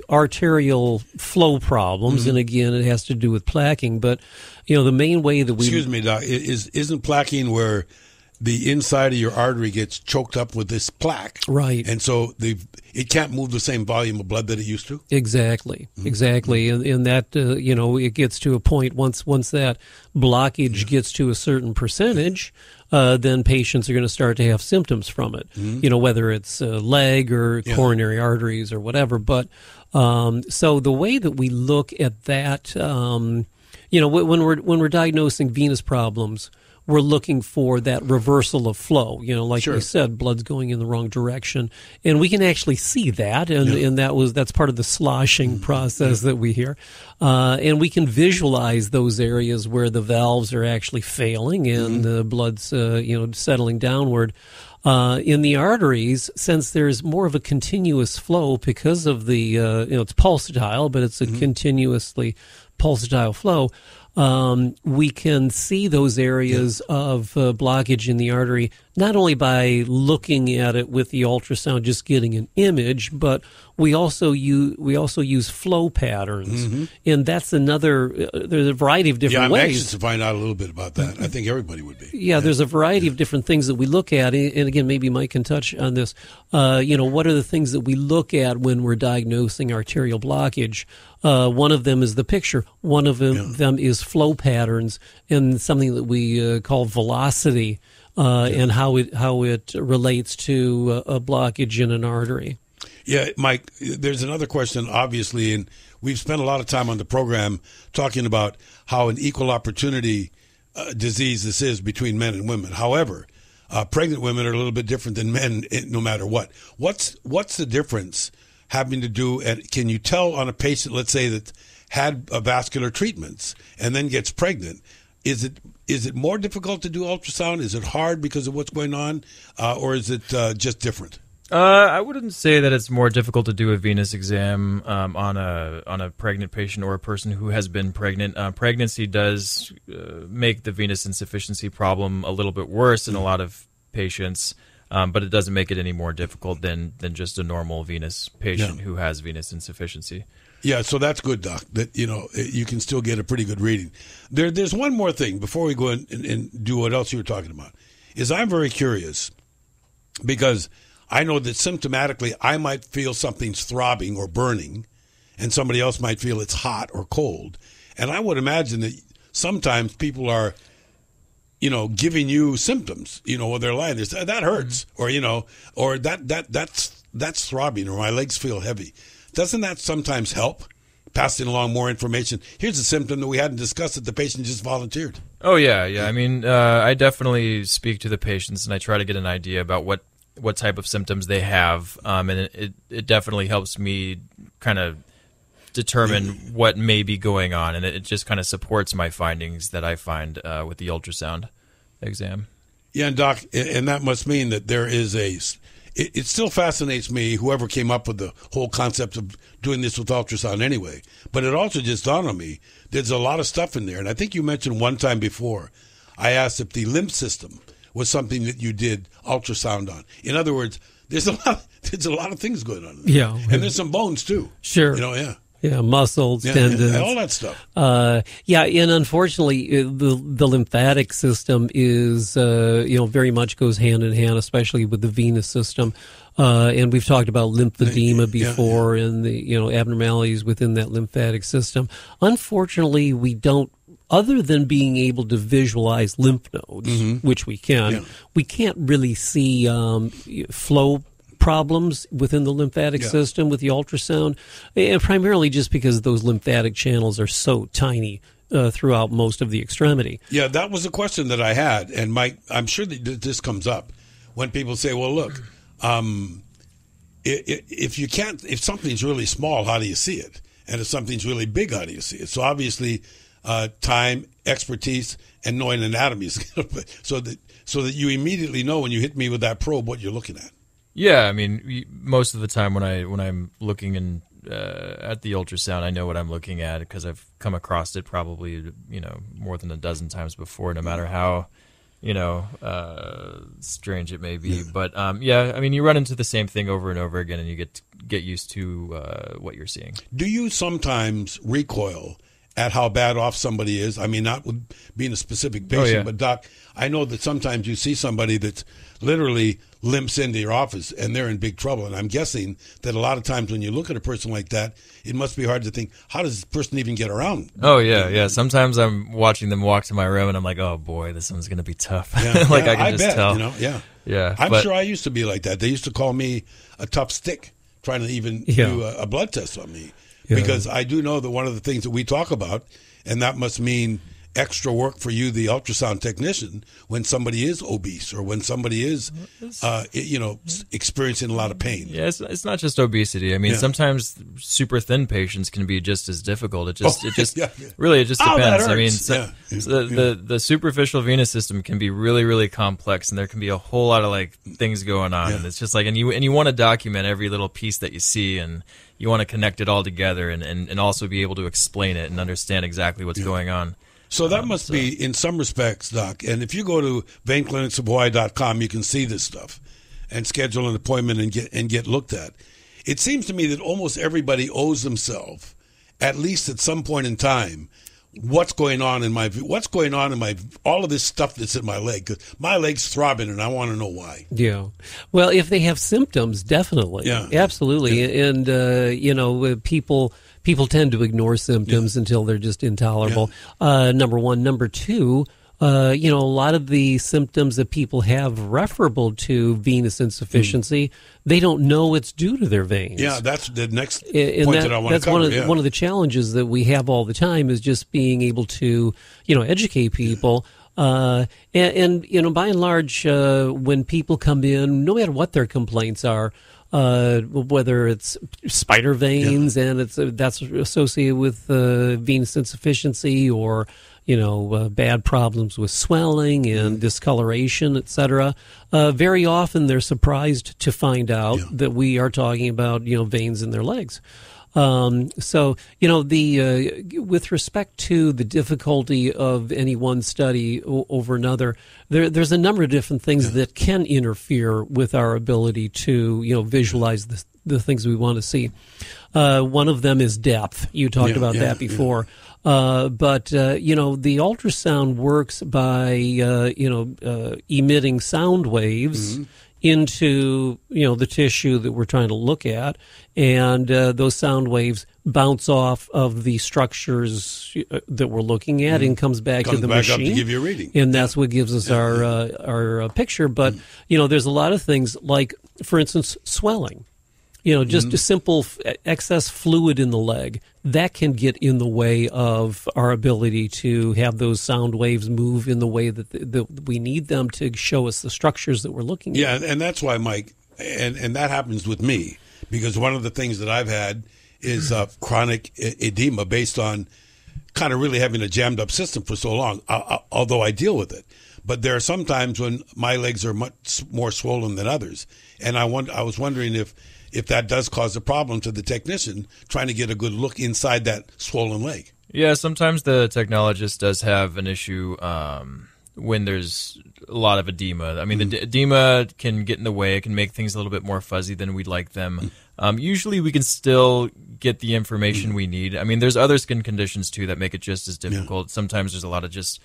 arterial flow problems, and again, it has to do with plaquing. But you know, the main way that we Excuse me, Doc. Is isn't plaquing where the inside of your artery gets choked up with this plaque, Right. And so the it can't move the same volume of blood that it used to. Exactly, exactly, and, and that uh, you know it gets to a point once once that blockage gets to a certain percentage, uh, then patients are going to start to have symptoms from it. You know whether it's uh, leg or coronary arteries or whatever. But um, so the way that we look at that, um, you know, when we're when we're diagnosing venous problems. We're looking for that reversal of flow. You know, like Sure. we said, blood's going in the wrong direction, and we can actually see that, and, and that was that's part of the sloshing process that we hear, uh, and we can visualize those areas where the valves are actually failing and the blood's uh, you know settling downward. Uh, in the arteries, since there's more of a continuous flow because of the uh, you know it's pulsatile, but it's a continuously pulsatile flow um, we can see those areas of uh, blockage in the artery not only by looking at it with the ultrasound, just getting an image, but we also use we also use flow patterns, and that's another. Uh, there's a variety of Mm-hmm. Yeah, different I'm ways. anxious to find out a little bit about that. I think everybody would be. Yeah, there's a variety of different things that we look at, and and again, maybe Mike can touch on this. Uh, you know, what are the things that we look at when we're diagnosing arterial blockage? Uh, one of them is the picture. One of them, them is flow patterns, and something that we uh, call velocity, uh, and how it how it relates to uh, a blockage in an artery. Yeah, Mike, there's another question, obviously, and we've spent a lot of time on the program talking about how an equal opportunity uh, disease this is between men and women. However, uh, pregnant women are a little bit different than men, eh, no matter what. What's what's the difference having to do, and can you tell on a patient, let's say that had vascular treatments and then gets pregnant, is it is it more difficult to do ultrasound? Is it hard because of what's going on, uh, or is it uh, just different? Uh, I wouldn't say that it's more difficult to do a venous exam um, on a on a pregnant patient or a person who has been pregnant. Uh, pregnancy does uh, make the venous insufficiency problem a little bit worse in a lot of patients, um, but it doesn't make it any more difficult than than just a normal venous patient Yeah. who has venous insufficiency. Yeah, so that's good, Doc. That you know you can still get a pretty good reading. There, there's one more thing before we go in and, and do what else you were talking about. Is I'm very curious because I know that symptomatically I might feel something's throbbing or burning, and somebody else might feel it's hot or cold. And I would imagine that sometimes people are, you know, giving you symptoms. You know, when they're lying, they say that hurts, or you know, or that that that's that's throbbing, or my legs feel heavy. Doesn't that sometimes help? Passing along more information. Here's a symptom that we hadn't discussed that the patient just volunteered. Oh yeah, yeah. I mean, uh, I definitely speak to the patients and I try to get an idea about what what type of symptoms they have, um, and it it definitely helps me kind of determine what may be going on, and it, it just kind of supports my findings that I find uh, with the ultrasound exam. Yeah, and Doc, and that must mean that there is a. It, it still fascinates me, whoever came up with the whole concept of doing this with ultrasound anyway. But it also just dawned on me there's a lot of stuff in there. And I think you mentioned one time before, I asked if the lymph system was something that you did ultrasound on. In other words, there's a lot, there's a lot of things going on. in there. Yeah. And there's some bones too. Sure. You know, yeah. Yeah, muscles, Yeah, tendons, yeah, all that stuff. Uh, yeah, and unfortunately, uh, the the lymphatic system is uh, you know very much goes hand in hand, especially with the venous system. Uh, and we've talked about lymphedema Yeah, before, and the you know abnormalities within that lymphatic system. Unfortunately, we don't. Other than being able to visualize lymph nodes, which we can, Yeah. we can't really see um, flow problems within the lymphatic Yeah. system with the ultrasound, and primarily just because those lymphatic channels are so tiny uh, throughout most of the extremity. Yeah, that was a question that I had, and Mike, I'm sure that this comes up when people say, "Well, look, um, if you can't, if something's really small, how do you see it? And if something's really big, how do you see it?" So obviously, uh, time, expertise, and knowing anatomy is so that so that you immediately know when you hit me with that probe what you're looking at. Yeah, I mean, most of the time when I when I'm looking in uh, at the ultrasound, I know what I'm looking at because I've come across it probably you know more than a dozen times before. No matter how you know uh, strange it may be, but um, yeah, I mean, you run into the same thing over and over again, and you get get used to uh, what you're seeing. Do you sometimes recoil at how bad off somebody is? I mean, not with being a specific oh, patient, Oh, yeah. but doc, I know that sometimes you see somebody that's literally limps into your office and they're in big trouble. And I'm guessing that a lot of times when you look at a person like that, it must be hard to think, how does this person even get around? Oh yeah, yeah. Sometimes I'm watching them walk to my room, and I'm like, oh boy, this one's gonna be tough. Yeah, like yeah, I can just bet, tell. You know, yeah, Yeah, I'm but- sure I used to be like that. They used to call me a tough stick, trying to even Yeah. do a, a blood test on me, Yeah. because I do know that one of the things that we talk about, and that must mean extra work for you, the ultrasound technician, when somebody is obese or when somebody is, uh, you know, experiencing a lot of pain. Yeah, it's, it's not just obesity. I mean, Yeah. sometimes super thin patients can be just as difficult. It just, Oh, it just, yeah, yeah. really, it just Oh, depends. I mean, so, so the, the the superficial venous system can be really, really complex, and there can be a whole lot of like things going on. And it's just like, and you and you want to document every little piece that you see, and you want to connect it all together, and, and, and also be able to explain it and understand exactly what's going on. So that must be, in some respects, Doc. And if you go to veinclinicsofhawaii.com, you can see this stuff and schedule an appointment and get and get looked at. It seems to me that almost everybody owes themselves, at least at some point in time, what's going on in my what's going on in my all of this stuff that's in my leg because my leg's throbbing and I want to know why. Yeah. Well, if they have symptoms, definitely. Yeah. Absolutely. And, uh, you know, uh, people. People tend to ignore symptoms until they're just intolerable. Uh, number one. Number two, uh, you know, a lot of the symptoms that people have referable to venous insufficiency, they don't know it's due to their veins. Yeah, that's the next and point that, that, I want that's to cover. one of yeah. one of the challenges that we have all the time is just being able to you know educate people uh, and, and you know by and large uh, when people come in no matter what their complaints are uh, whether it's spider veins and it's uh, that's associated with uh, venous insufficiency or you know uh, bad problems with swelling and discoloration, etc. Uh, very often they're surprised to find out Yeah. that we are talking about you know veins in their legs. Um, so you know the uh, with respect to the difficulty of any one study o- over another, there, there's a number of different things that can interfere with our ability to you know visualize the, the things we want to see. Uh, one of them is depth. You talked Yeah, about yeah, that before. Uh, but uh, you know the ultrasound works by uh, you know uh, emitting sound waves into you know the tissue that we're trying to look at, and uh, those sound waves bounce off of the structures uh, that we're looking at and comes back Comes to the back up to machine give you a reading. and that's what gives us our uh, our uh, picture. But you know, there's a lot of things like, for instance, swelling. You know, just mm-hmm. a simple f- excess fluid in the leg that can get in the way of our ability to have those sound waves move in the way that, that we need them to show us the structures that we're looking at. Yeah, and- and that's why, Mike, and and that happens with me because one of the things that I've had is uh, chronic e- edema based on kind of really having a jammed up system for so long. I, I, although I deal with it, but there are some times when my legs are much more swollen than others, and I want I was wondering if if that does cause a problem to the technician trying to get a good look inside that swollen leg. Yeah, sometimes the technologist does have an issue um, when there's a lot of edema. I mean, the d- edema can get in the way. It can make things a little bit more fuzzy than we'd like them. Um, usually, we can still get the information we need. I mean, there's other skin conditions too that make it just as difficult. Sometimes there's a lot of just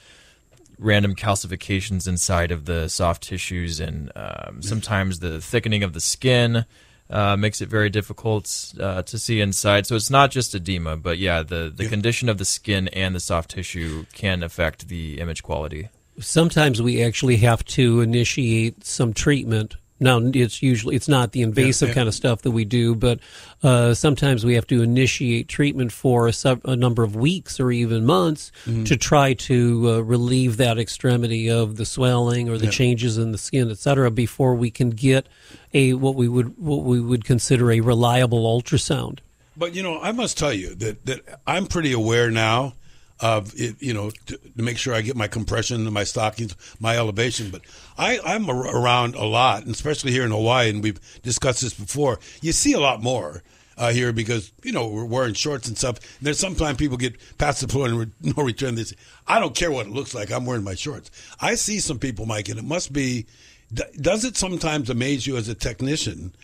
random calcifications inside of the soft tissues, and um, sometimes the thickening of the skin uh, makes it very difficult uh, to see inside. So it's not just edema, but yeah, the, the condition of the skin and the soft tissue can affect the image quality. sometimes we actually have to initiate some treatment. Now it's usually it's not the invasive yeah. kind of stuff that we do, but uh, sometimes we have to initiate treatment for a, sub, a number of weeks or even months Mm-hmm. to try to uh, relieve that extremity of the swelling or the changes in the skin, et cetera, before we can get a what we would what we would consider a reliable ultrasound. But you know, I must tell you that that I'm pretty aware now of it. You know, to, to make sure I get my compression, and my stockings, my elevation. But I, I'm around a lot, and especially here in Hawaii, and we've discussed this before. You see a lot more. Uh, here because you know we're wearing shorts and stuff. And there's sometimes people get past the point and re- no return. Say, "I don't care what it looks like. I'm wearing my shorts." I see some people, Mike, and it must be. d- Does it sometimes amaze you as a technician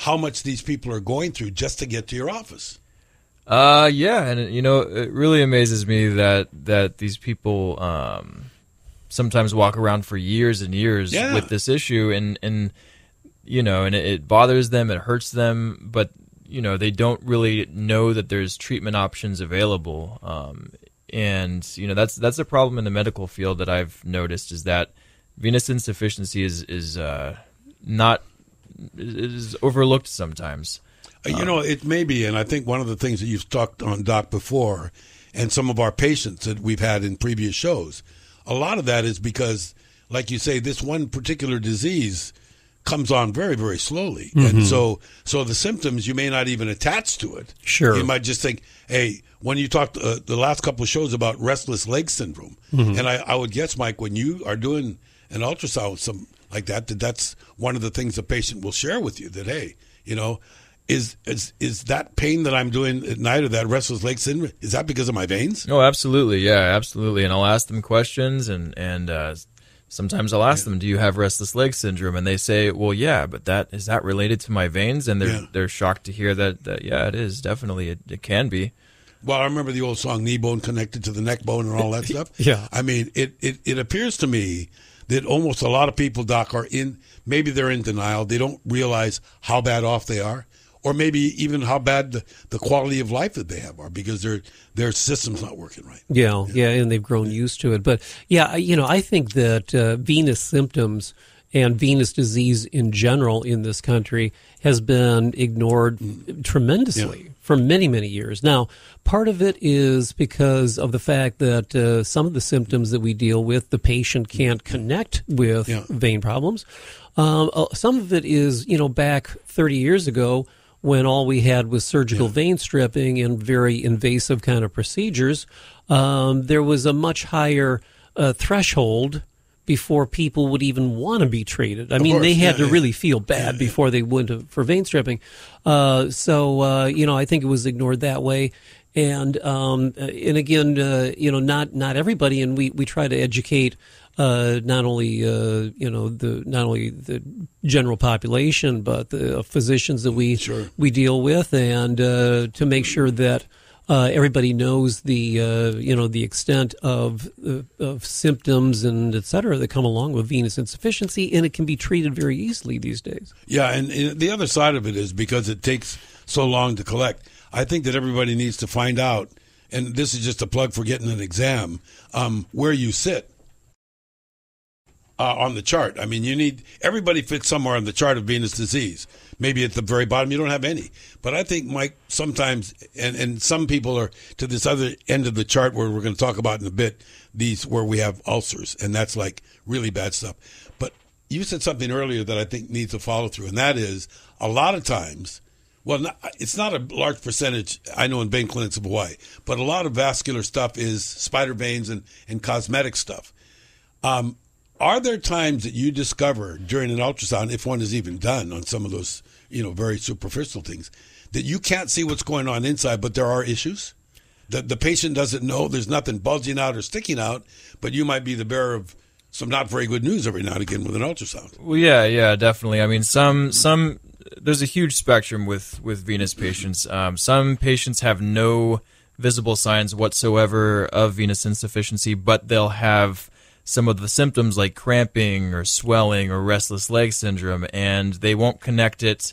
how much these people are going through just to get to your office? Uh, yeah, and you know, it really amazes me that that these people um, sometimes walk around for years and years Yeah. with this issue, and and you know, and it, it bothers them, it hurts them, but you know, they don't really know that there's treatment options available. Um, and you know, that's that's a problem in the medical field that I've noticed is that venous insufficiency is is uh, not is overlooked sometimes. Uh, You know, it may be, and I think one of the things that you've talked on Doc before, and some of our patients that we've had in previous shows, a lot of that is because, like you say, this one particular disease comes on very, very slowly, and so so the symptoms you may not even attach to it. Sure. you might just think, hey. When you talked uh, the last couple of shows about restless leg syndrome, and I, I would guess, Mike, when you are doing an ultrasound some like that, that that's one of the things the patient will share with you. That hey, you know, is is is that pain that I'm doing at night or that restless leg syndrome? Is that because of my veins? Oh, absolutely. Yeah, absolutely. And I'll ask them questions and and uh, sometimes I'll ask them, "Do you have restless leg syndrome?" And they say, "Well, yeah, but that is that related to my veins?" And they're Yeah. they're shocked to hear that, that yeah, it is. Definitely it, it can be. Well, I remember the old song "Knee Bone Connected to the Neck Bone" and all that stuff. Yeah. I mean, it, it it appears to me that almost a lot of people, Doc, are in. Maybe they're in denial. They don't realize how bad off they are, or maybe even how bad the, the quality of life that they have are because their their system's not working right. Yeah, yeah, and they've grown used to it. But yeah, you know, I think that uh, venous symptoms and venous disease in general in this country has been ignored tremendously Yeah. for many, many years. Now, part of it is because of the fact that uh, some of the symptoms that we deal with, the patient can't connect with Yeah. vein problems. Um, uh, some of it is, you know, back 30 years ago when all we had was surgical vein stripping and very invasive kind of procedures, um, there was a much higher uh, threshold before people would even want to be treated. I mean, course, they had yeah, to yeah. really feel bad before they went to, for vein stripping. Uh, so, uh, you know, I think it was ignored that way. And um, uh, and again, uh, you know, not not everybody, and we, we try to educate uh, not only uh, you know the not only the general population, but the physicians that we Sure. we deal with, and uh, to make sure that uh, everybody knows the uh, you know the extent of uh, of symptoms and et cetera that come along with venous insufficiency, and it can be treated very easily these days. Yeah, and, and the other side of it is because it takes so long to collect. I think that everybody needs to find out, and this is just a plug for getting an exam, um, where you sit uh, on the chart. I mean, you need everybody fits somewhere on the chart of venous disease. Maybe at the very bottom you don't have any, but I think Mike sometimes, and and some people are to this other end of the chart where we're going to talk about in a bit. These where we have ulcers, and that's like really bad stuff. But you said something earlier that I think needs a follow through, and that is a lot of times. Well, not, it's not a large percentage. I know in vein clinics of Hawaii, but a lot of vascular stuff is spider veins and, and cosmetic stuff. Um, are there times that you discover during an ultrasound, if one is even done on some of those, you know, very superficial things, that you can't see what's going on inside, but there are issues? That the patient doesn't know there's nothing bulging out or sticking out, but you might be the bearer of some not very good news every now and again with an ultrasound. Well, yeah, yeah, definitely. I mean, some some there's a huge spectrum with with venous patients. Um, some patients have no visible signs whatsoever of venous insufficiency, but they'll have some of the symptoms like cramping or swelling or restless leg syndrome, and they won't connect it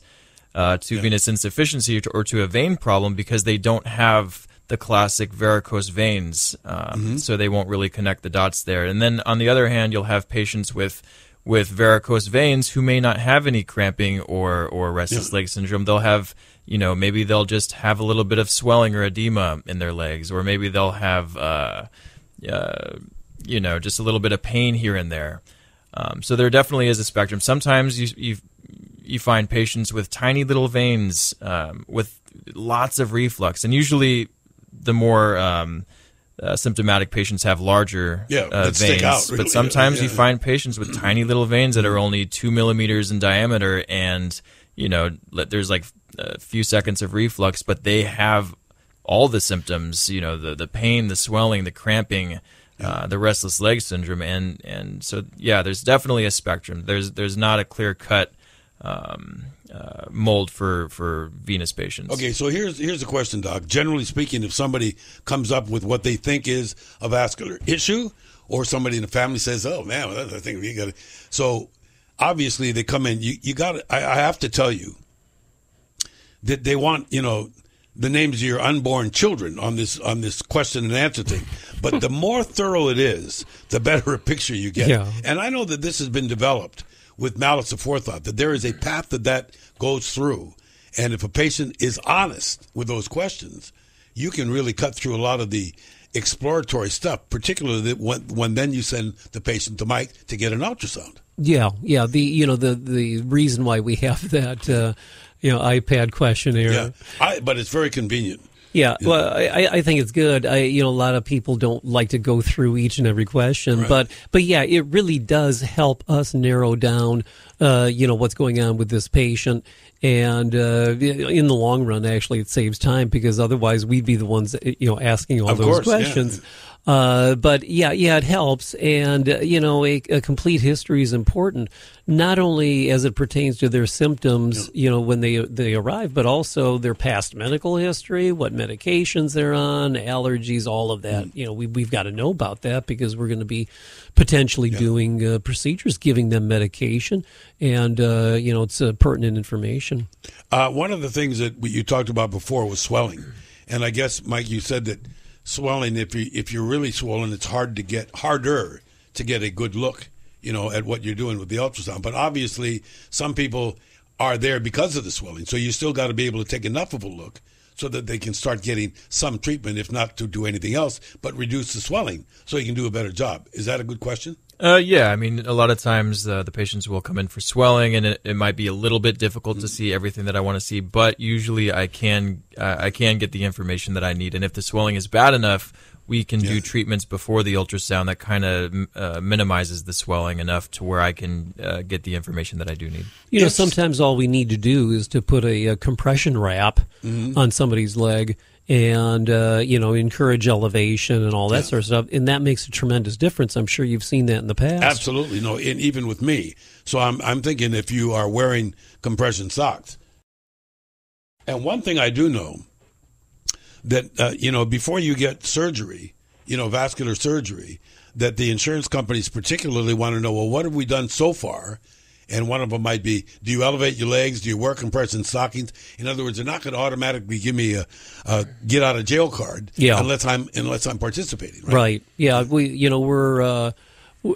uh, to venous insufficiency or to, or to a vein problem because they don't have the classic varicose veins, um, so they won't really connect the dots there. And then on the other hand, you'll have patients with with varicose veins who may not have any cramping or or restless leg syndrome. They'll have you know maybe they'll just have a little bit of swelling or edema in their legs, or maybe they'll have uh, uh, you know just a little bit of pain here and there. Um, so there definitely is a spectrum. Sometimes you you you find patients with tiny little veins um, with lots of reflux, and usually the more um, uh, symptomatic patients have larger Yeah, uh, veins. out, really. But sometimes Yeah, you find patients with tiny little veins that are only two millimeters in diameter, and you know there's like a few seconds of reflux, but they have all the symptoms. You know the the pain, the swelling, the cramping. Uh, the restless leg syndrome, and and so yeah, there's definitely a spectrum. There's there's not a clear cut um, uh, mold for for venous patients. Okay, so here's here's the question, Doc. Generally speaking, if somebody comes up with what they think is a vascular issue, or somebody in the family says, "Oh man, well, that's the thing we got," to so obviously they come in. You you got. I, I have to tell you that they want you know the names of your unborn children on this on this question and answer thing. But the more thorough it is, the better a picture you get. Yeah. And I know that this has been developed with malice aforethought that there is a path that that goes through. And if a patient is honest with those questions, you can really cut through a lot of the exploratory stuff, particularly that when, when then you send the patient to Mike to get an ultrasound. Yeah, yeah. The you know the the reason why we have that uh, you know iPad questionnaire. Yeah. I, but it's very convenient. Yeah, well, I, I think it's good. I, you know, a lot of people don't like to go through each and every question, right. but but yeah, it really does help us narrow down, uh, you know, what's going on with this patient, and uh, in the long run, actually, it saves time because otherwise we'd be the ones, you know, asking all Of those course, yeah. Uh, but yeah, yeah, it helps, and uh, you know, a, a complete history is important, not only as it pertains to their symptoms, you know, when they they arrive, but also their past medical history, what medications they're on, allergies, all of that. Mm. You know, we we've got to know about that because we're going to be potentially doing uh, procedures, giving them medication, and uh, you know, it's uh, pertinent information. Uh, one of the things that you talked about before was swelling, and I guess Mike, you said that swelling. If you if you're really swollen, it's hard to get harder to get a good look you know, at what you're doing with the ultrasound. But obviously, some people are there because of the swelling. So you still got to be able to take enough of a look so that they can start getting some treatment, if not to do anything else, but reduce the swelling so you can do a better job. Is that a good question? Uh, yeah, I mean, a lot of times uh, the patients will come in for swelling, and it, it might be a little bit difficult to see everything that I want to see. But usually, I can uh, I can get the information that I need, and if the swelling is bad enough, we can Yeah. do treatments before the ultrasound that kind of uh, minimizes the swelling enough to where I can uh, get the information that I do need. You know, sometimes all we need to do is to put a, a compression wrap Mm-hmm. on somebody's leg and, uh, you know, encourage elevation and all that sort of stuff. And that makes a tremendous difference. I'm sure you've seen that in the past. Absolutely no, and even with me. So I'm I'm thinking if you are wearing compression socks. And one thing I do know that uh, you know before you get surgery, you know vascular surgery, that the insurance companies particularly want to know well what have we done so far. And one of them might be: Do you elevate your legs? Do you wear compression stockings? In other words, they're not going to automatically give me a, a get out of jail card Yeah. unless I'm unless I'm participating. Right. Right. Yeah. We, you know, we're uh,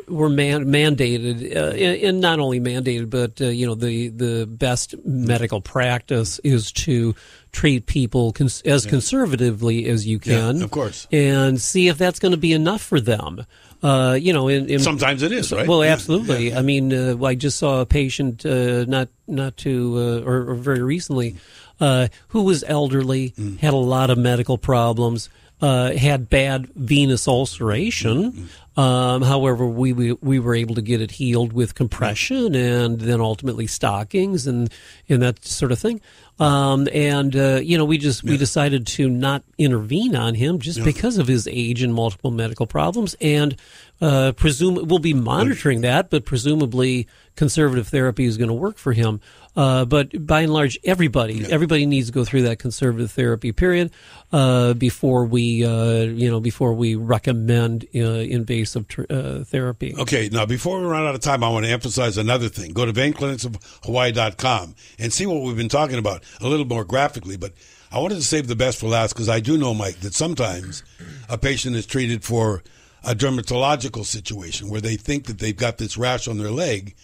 we're man- mandated, uh, and not only mandated, but uh, you know, the the best medical practice is to treat people cons- as conservatively as you Yeah, can, of course. and see if that's going to be enough for them. Uh, you know, in, in Sometimes it is, right? Well, absolutely. yeah. I mean, uh, I just saw a patient uh, not not too uh, or, or very recently uh, who was elderly, Mm. had a lot of medical problems, uh, had bad venous ulceration. Um, however, we, we we were able to get it healed with compression and then ultimately stockings and and that sort of thing. Um, and uh, you know, we just we decided to not intervene on him just because of his age and multiple medical problems, and uh, presume we'll be monitoring that, but presumably conservative therapy is going to work for him. Uh, but by and large, everybody everybody needs to go through that conservative therapy period uh, before we uh, you know before we recommend uh, invasive tr- uh, therapy. Okay, now before we run out of time, I want to emphasize another thing. Go to veinclinicsofhawaii.com and see what we've been talking about a little more graphically. But I wanted to save the best for last because I do know, Mike, that sometimes a patient is treated for a dermatological situation where they think that they've got this rash on their leg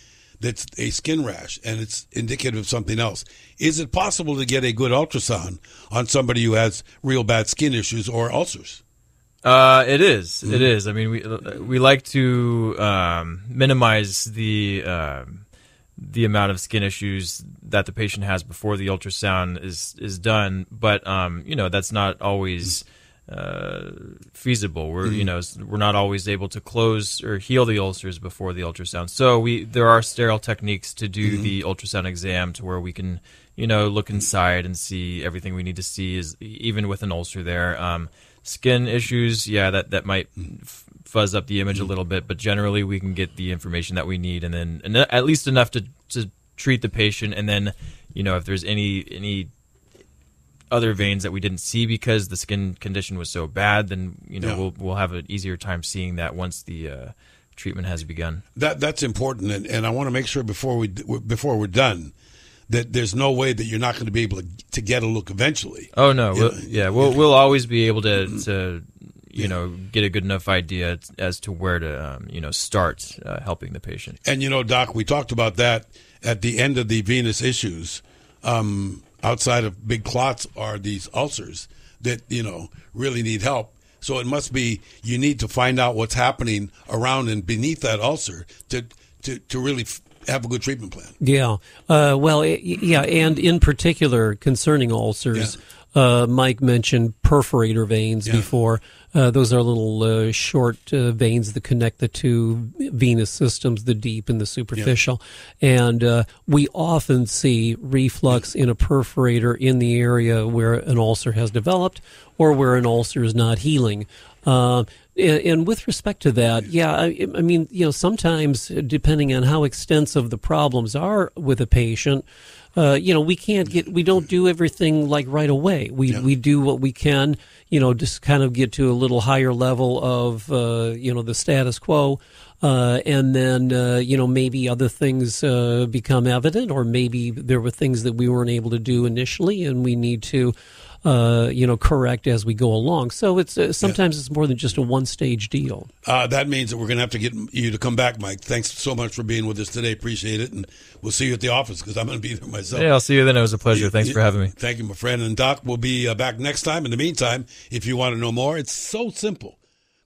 that's a skin rash and it's indicative of something else. Is it possible to get a good ultrasound on somebody who has real bad skin issues or ulcers? Uh, it is. It is. I mean, we we like to um, minimize the um, the amount of skin issues that the patient has before the ultrasound is is done, but um, you know that's not always uh, feasible. We're you mm-hmm. know we're not always able to close or heal the ulcers before the ultrasound. So we there are sterile techniques to do mm-hmm. the ultrasound exam to where we can you know look inside and see everything we need to see is even with an ulcer there. Um, skin issues, yeah, that that might mm. f- fuzz up the image a mm. little bit, but generally we can get the information that we need, and then and uh, at least enough to to treat the patient, and then you know if there's any any other veins that we didn't see because the skin condition was so bad, then you know Yeah. we'll we'll have an easier time seeing that once the uh, treatment has begun. That that's important, and, and I want to make sure before we before we're done that there's no way that you're not going to be able to, to get a look eventually. Oh no, Yeah. we'll, yeah, we'll we'll always be able to to you know get a good enough idea as to where to um, you know start uh, helping the patient. And you know, Doc, we talked about that at the end of the venous issues. Um, outside of big clots are these ulcers that you know really need help. So it must be you need to find out what's happening around and beneath that ulcer to to to really f- have a good treatment plan. Yeah. Uh, well, i- yeah, and in particular concerning ulcers, uh, Mike mentioned perforator veins Yeah. before. Uh, those are little uh, short uh, veins that connect the two venous systems, the deep and the superficial. And uh, we often see reflux in a perforator in the area where an ulcer has developed or where an ulcer is not healing. Uh, and, and with respect to that, yeah, I, I mean, you know, sometimes depending on how extensive the problems are with a patient, uh, you know, we can't get, we don't do everything like right away. We we do what we can, you know, just kind of get to a little higher level of, uh, you know, the status quo. Uh, and then, uh, you know, maybe other things uh, become evident, or maybe there were things that we weren't able to do initially, and we need to uh, you know, correct as we go along. So it's uh, sometimes it's more than just a one stage deal. Uh, that means that we're going to have to get you to come back, Mike. Thanks so much for being with us today. Appreciate it, and we'll see you at the office because I'm going to be there myself. Yeah, I'll see you then. It was a pleasure. Thanks for having me. Thank you, my friend. And Doc we'll be uh, back next time. In the meantime, if you want to know more, it's so simple.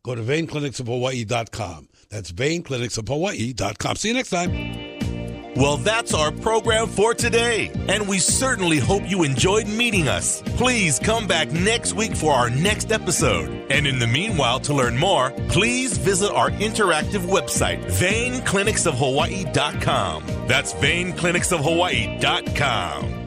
Go to veinclinicsofhawaii.com. That's veinclinicsofhawaii.com. See you next time. Well, that's our program for today, and we certainly hope you enjoyed meeting us. Please come back next week for our next episode. And in the meanwhile, to learn more, please visit our interactive website, veinclinicsofhawaii.com. That's veinclinicsofhawaii.com.